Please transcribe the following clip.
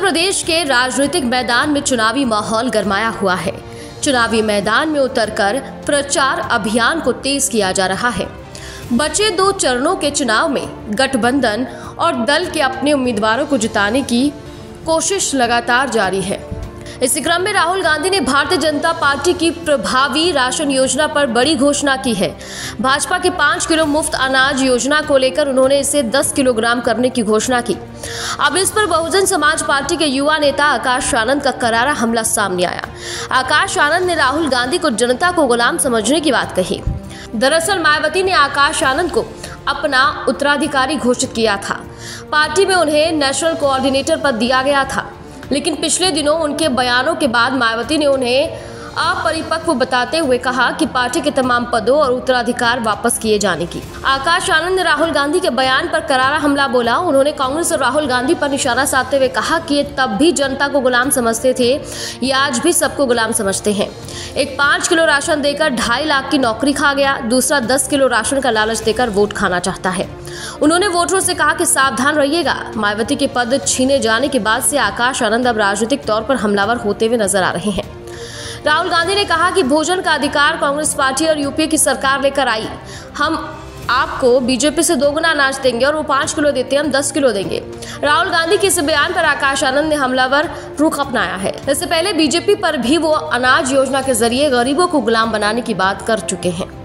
प्रदेश के राजनीतिक मैदान में चुनावी माहौल गरमाया हुआ है। चुनावी मैदान में उतरकर प्रचार अभियान को तेज किया जा रहा है। बचे दो चरणों के चुनाव में गठबंधन और दल के अपने उम्मीदवारों को जिताने की कोशिश लगातार जारी है। इसी क्रम में राहुल गांधी ने भारतीय जनता पार्टी की प्रभावी राशन योजना पर बड़ी घोषणा की है। भाजपा की पाँच किलो मुफ़्त अनाज योजना को लेकर उन्होंने इसे दस किलोग्राम करने की घोषणा की। अब इस पर बहुजन समाज पार्टी के युवा नेता आकाश आनंद का करारा हमला सामने आया। आकाश आनंद ने राहुल गांधी को जनता को गुलाम समझने की बात कही। दरअसल मायावती ने आकाश आनंद को अपना उत्तराधिकारी घोषित किया था। पार्टी में उन्हें नेशनल कोऑर्डिनेटर पद दिया गया था। लेकिन पिछले दिनों उनके बयानों के बाद मायावती ने उन्हें अपरिपक्व बताते हुए कहा कि पार्टी के तमाम पदों और उत्तराधिकार वापस किए जाने की। आकाश आनंद ने राहुल गांधी के बयान पर करारा हमला बोला। उन्होंने कांग्रेस और राहुल गांधी पर निशाना साधते हुए कहा कि ये तब भी जनता को गुलाम समझते थे, ये आज भी सबको गुलाम समझते हैं। एक पाँच किलो राशन देकर ढाई लाख की नौकरी खा गया, दूसरा दस किलो राशन का लालच देकर वोट खाना चाहता है। उन्होंने वोटरों से कहा कि सावधान रहिएगा। मायावती के पद छीने जाने के बाद से आकाश आनंद अब राजनीतिक तौर पर हमलावर होते हुए नज़र आ रहे हैं। राहुल गांधी ने कहा कि भोजन का अधिकार कांग्रेस पार्टी और यूपीए की सरकार लेकर आई। हम आपको बीजेपी से दोगुना अनाज देंगे और वो पाँच किलो देते हैं, हम दस किलो देंगे। राहुल गांधी के इस बयान पर आकाश आनंद ने हमलावर रुख अपनाया है। इससे पहले बीजेपी पर भी वो अनाज योजना के ज़रिए गरीबों को गुलाम बनाने की बात कर चुके हैं।